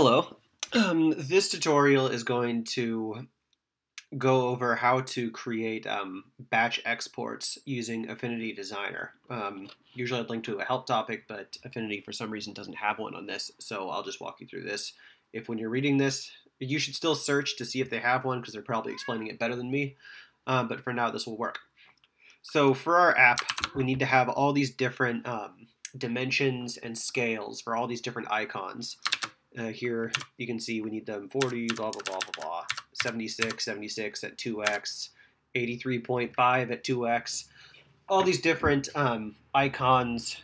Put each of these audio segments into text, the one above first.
Hello. Um, this tutorial is going to go over how to create um, batch exports using Affinity Designer. Um, usually I'd link to a help topic, but Affinity for some reason doesn't have one on this, so I'll just walk you through this. If when you're reading this, you should still search to see if they have one because they're probably explaining it better than me, um, but for now this will work. So for our app, we need to have all these different um, dimensions and scales for all these different icons. Uh, here you can see we need them 40, blah, blah, blah, blah, blah, 76, 76 at 2x, 83.5 at 2x, all these different um, icons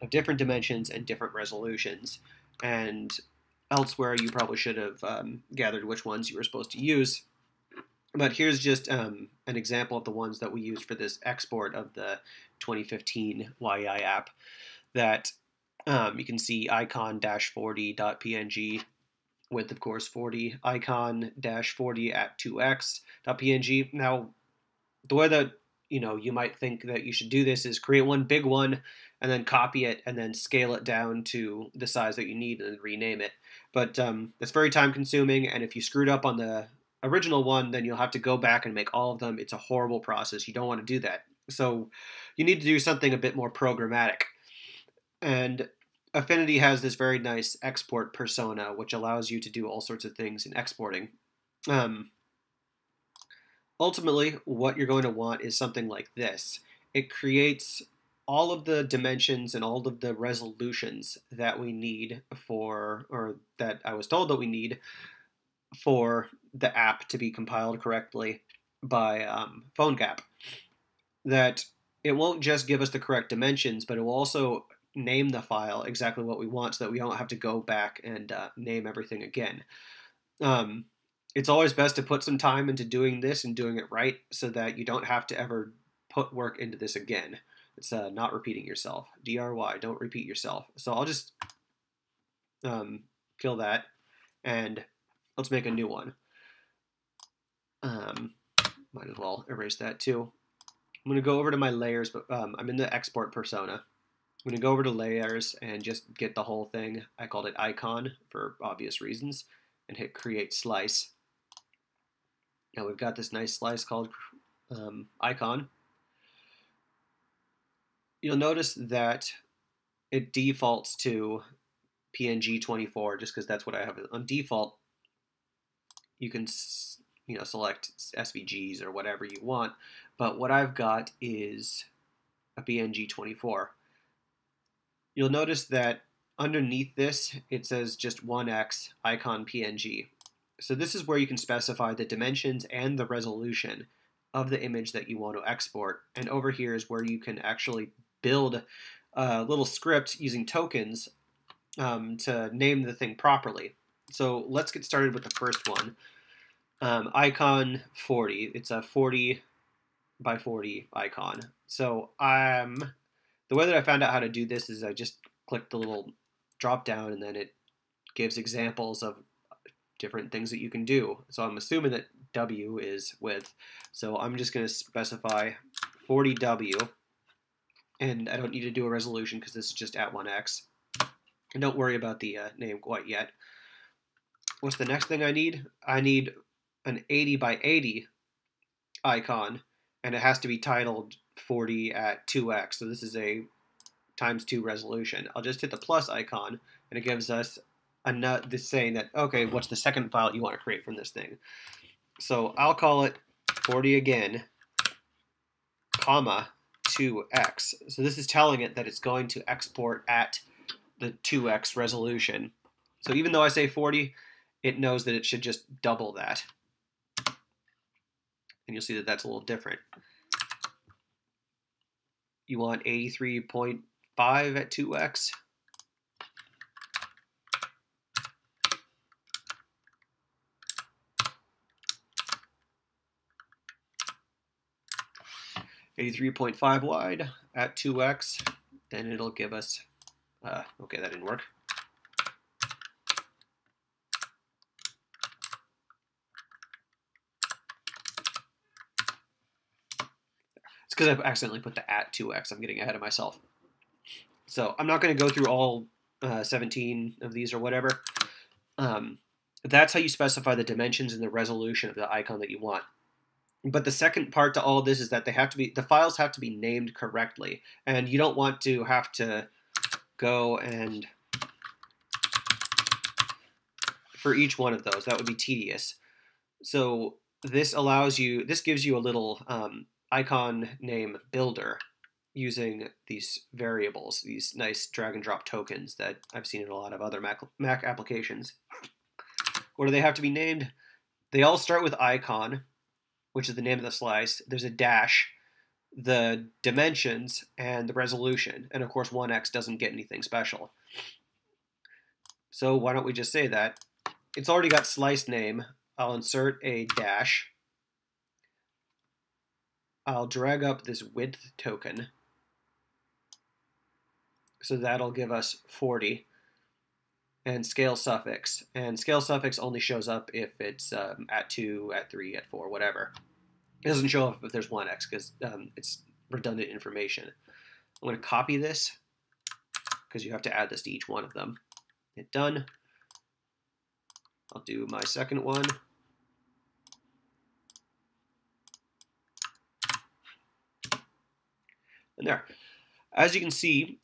of different dimensions and different resolutions. And elsewhere, you probably should have um, gathered which ones you were supposed to use. But here's just um, an example of the ones that we used for this export of the 2015 YEI app that um, you can see icon-40.png with, of course, 40, icon-40 at 2x.png. Now, the way that you know you might think that you should do this is create one big one and then copy it and then scale it down to the size that you need and rename it. But um, it's very time consuming, and if you screwed up on the original one, then you'll have to go back and make all of them. It's a horrible process. You don't want to do that. So you need to do something a bit more programmatic. And Affinity has this very nice export persona, which allows you to do all sorts of things in exporting. Um, ultimately, what you're going to want is something like this. It creates all of the dimensions and all of the resolutions that we need for, or that I was told that we need for the app to be compiled correctly by um, PhoneGap. That it won't just give us the correct dimensions, but it will also name the file exactly what we want so that we don't have to go back and uh, name everything again. Um, it's always best to put some time into doing this and doing it right so that you don't have to ever put work into this again. It's uh, not repeating yourself. DRY, don't repeat yourself. So I'll just um, kill that and let's make a new one. Um, might as well erase that too. I'm going to go over to my layers, but um, I'm in the export persona. I'm going to go over to layers and just get the whole thing. I called it icon for obvious reasons and hit create slice. Now we've got this nice slice called um, icon. You'll notice that it defaults to PNG 24 just because that's what I have on default. You can you know select SVGs or whatever you want, but what I've got is a PNG 24 you'll notice that underneath this, it says just 1x icon PNG. So this is where you can specify the dimensions and the resolution of the image that you want to export. And over here is where you can actually build a little script using tokens um, to name the thing properly. So let's get started with the first one. Um, icon 40. It's a 40 by 40 icon. So I'm the way that I found out how to do this is I just clicked the little drop down and then it gives examples of different things that you can do. So I'm assuming that W is width. So I'm just going to specify 40W and I don't need to do a resolution because this is just at 1x. And don't worry about the uh, name quite yet. What's the next thing I need? I need an 80 by 80 icon and it has to be titled 40 at 2x. So this is a times 2 resolution. I'll just hit the plus icon, and it gives us a nut this saying that, okay, what's the second file you want to create from this thing? So I'll call it 40 again, comma, 2x. So this is telling it that it's going to export at the 2x resolution. So even though I say 40, it knows that it should just double that. And you'll see that that's a little different you want 83.5 at 2x. Eighty-three point five wide at two x, then it'll give us. Uh, okay, that didn't work. Because I've accidentally put the at 2x. I'm getting ahead of myself. So I'm not going to go through all uh, 17 of these or whatever. Um, that's how you specify the dimensions and the resolution of the icon that you want. But the second part to all this is that they have to be the files have to be named correctly, and you don't want to have to go and for each one of those. That would be tedious. So this allows you. This gives you a little um, icon name builder using these variables, these nice drag and drop tokens that I've seen in a lot of other Mac, Mac applications. What do they have to be named? They all start with icon, which is the name of the slice. There's a dash, the dimensions, and the resolution. And of course, 1x doesn't get anything special. So why don't we just say that? It's already got slice name. I'll insert a dash. I'll drag up this width token. So that'll give us 40 and scale suffix. And scale suffix only shows up if it's um, at 2, at 3, at 4, whatever. It doesn't show up if there's 1x because um, it's redundant information. I'm going to copy this because you have to add this to each one of them. Hit done. I'll do my second one. There. As you can see,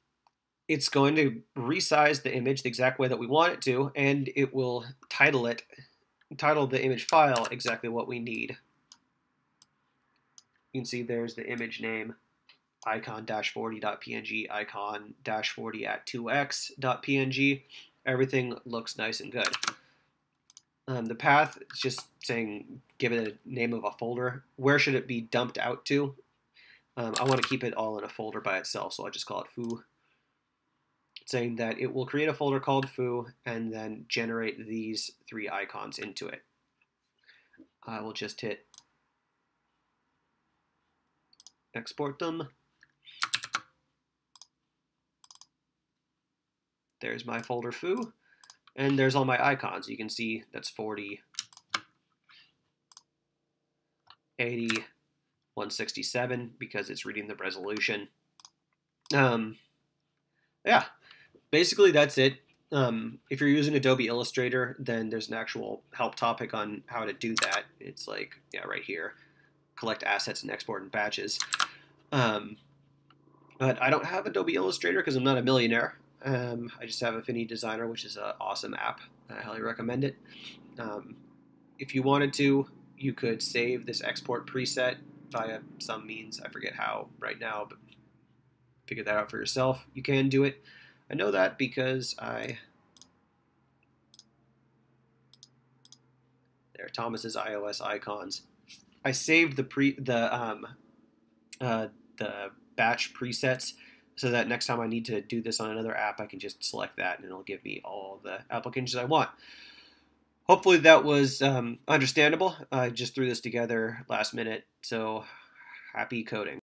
it's going to resize the image the exact way that we want it to, and it will title it, title the image file exactly what we need. You can see there's the image name, icon-40.png, icon-40 at 2x.png. Everything looks nice and good. Um, the path is just saying give it a name of a folder. Where should it be dumped out to? Um, I want to keep it all in a folder by itself, so I'll just call it foo saying that it will create a folder called foo and then generate these three icons into it. I will just hit export them. There's my folder foo, and there's all my icons. You can see that's 40, 80, 167 because it's reading the resolution. Um, yeah, basically that's it. Um, if you're using Adobe Illustrator, then there's an actual help topic on how to do that. It's like, yeah, right here. Collect assets and export in batches. Um, but I don't have Adobe Illustrator because I'm not a millionaire. Um, I just have Affinity Designer, which is an awesome app. I highly recommend it. Um, if you wanted to, you could save this export preset via some means. I forget how right now, but figure that out for yourself. You can do it. I know that because I there Thomas's iOS icons. I saved the pre the um uh, the batch presets so that next time I need to do this on another app, I can just select that and it'll give me all the applications I want. Hopefully that was um, understandable. I just threw this together last minute, so happy coding.